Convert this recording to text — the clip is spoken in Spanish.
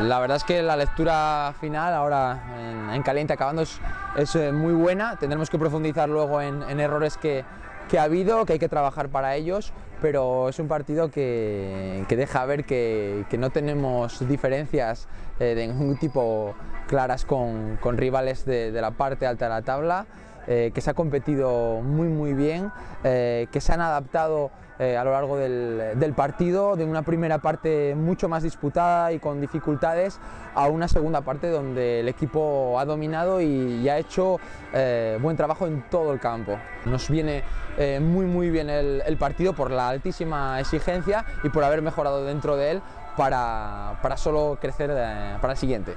La verdad es que la lectura final ahora en, en caliente acabando es, eh, muy buena, tendremos que profundizar luego en, en errores que, que ha habido, que hay que trabajar para ellos, pero es un partido que, que deja ver que, que, no tenemos diferencias eh, de ningún tipo claras con, con rivales de, de, la parte alta de la tabla, eh, que se ha competido muy muy bien, eh, que se han adaptado eh, a lo largo del, partido, de una primera parte mucho más disputada y con dificultades, a una segunda parte donde el equipo ha dominado y, y ha hecho buen trabajo en todo el campo. Nos viene muy muy bien el, el partido por la altísima exigencia y por haber mejorado dentro de él para, para solo crecer para el siguiente.